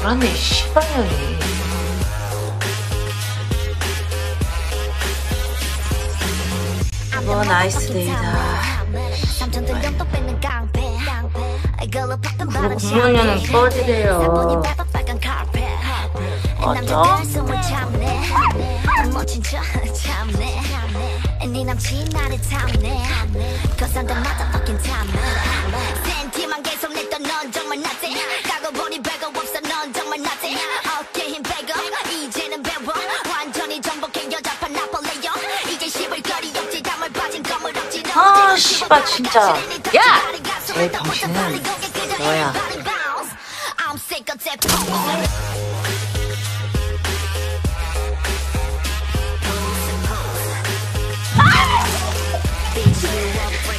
불안해 씨발년이 뭐 나이스 데이다 그리고 공연료는 꺼지래요 맞아? 네. 남친 나를 탐내 Cause I'm the motherfucking 탐내 센티만 계속 냈던 넌 정말 나지. 까고 보니 별거 없어 넌 정말 나지. 어깨 힘 빼고 이제는 배워. 완전히 정복해 여자판 나폴레요 이제 씹을 거리 없지 담을 빠진 거물 없지. 아 씨발 진짜. 야! 제일 당신은 너야? I'm sick of that New